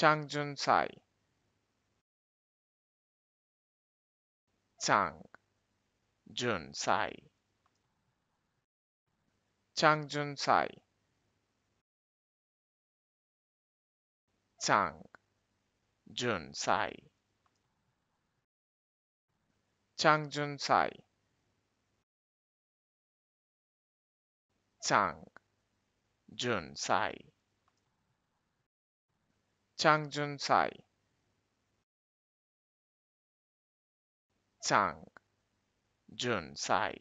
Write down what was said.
Chang Jun Sai. Chang Jun Sai. Chang Jun Sai. Chang Jun Sai. Chang Jun Sai. Chang Jun Sai. 张俊赛，张俊赛。